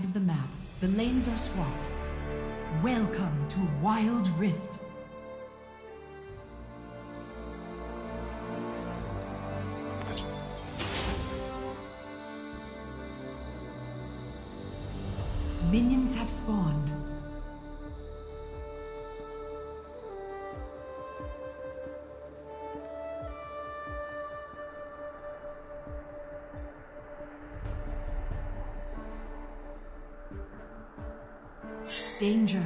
side of the map, the lanes are swapped. Welcome to Wild Rift. Minions have spawned. Danger.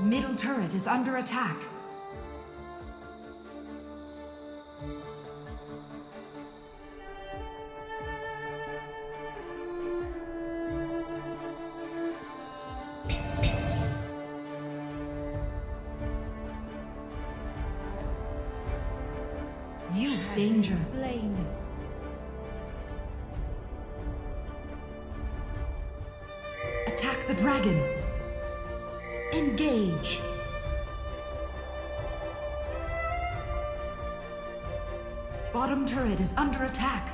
Middle turret is under attack. You danger. Slain. Attack the dragon. Engage. Bottom turret is under attack.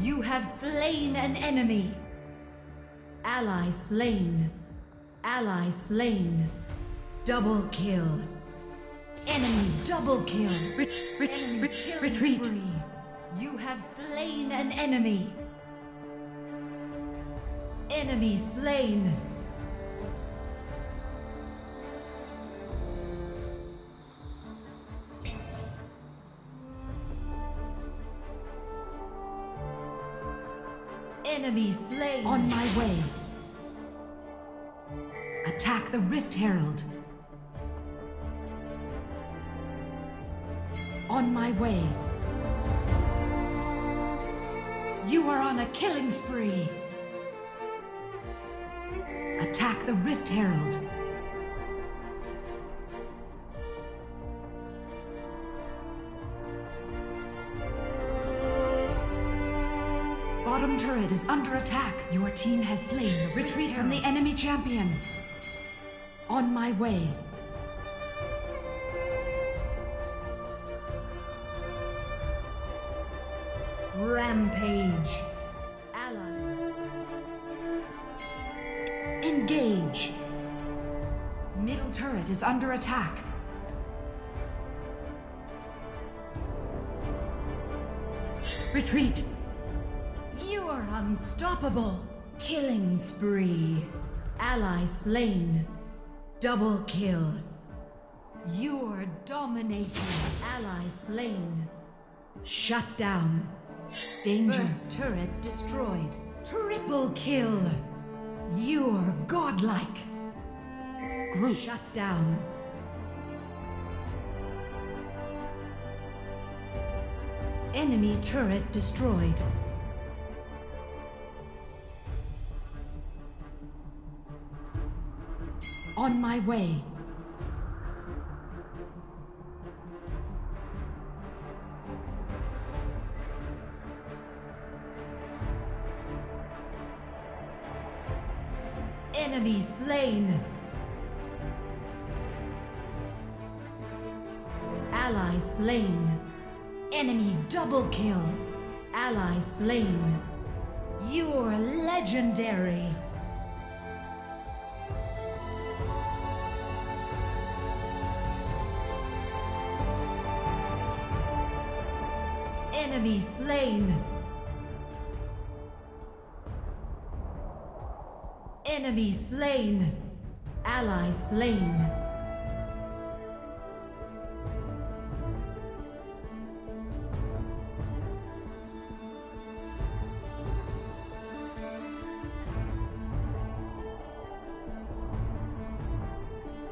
You have slain an enemy. Ally slain. Ally slain. Double kill. Enemy double kill. Ret- ret- Enemy ret- killing retreat. spree. You have slain an enemy. Enemy slain. Enemy slain. On my way. Attack the Rift Herald. On my way. You are on a killing spree. Attack the Rift Herald. Bottom turret is under attack. Your team has slain the retreat from the enemy champion. On my way. Rampage. Allies. Engage. Middle turret is under attack. Retreat. You are unstoppable. Killing spree. Ally slain. Double kill. You're dominating. Ally slain. Shut down. Danger. First turret destroyed. Triple kill. You're godlike. Group. Shut down. Enemy turret destroyed. On my way. Enemy slain. Ally slain. Enemy double kill. Ally slain. You're legendary. enemy slain. Enemy slain. Ally slain.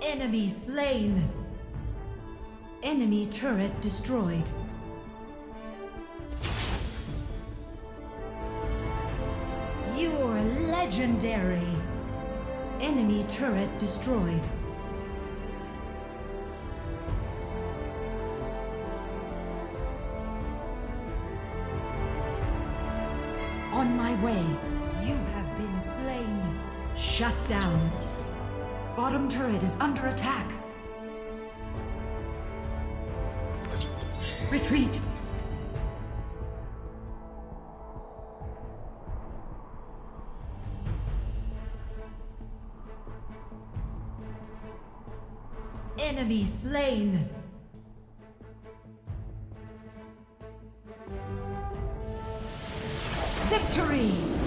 Enemy slain. Enemy turret destroyed. You're legendary. Enemy turret destroyed. On my way. You have been slain. Shut down. Bottom turret is under attack. Retreat. Enemy slain. Victory!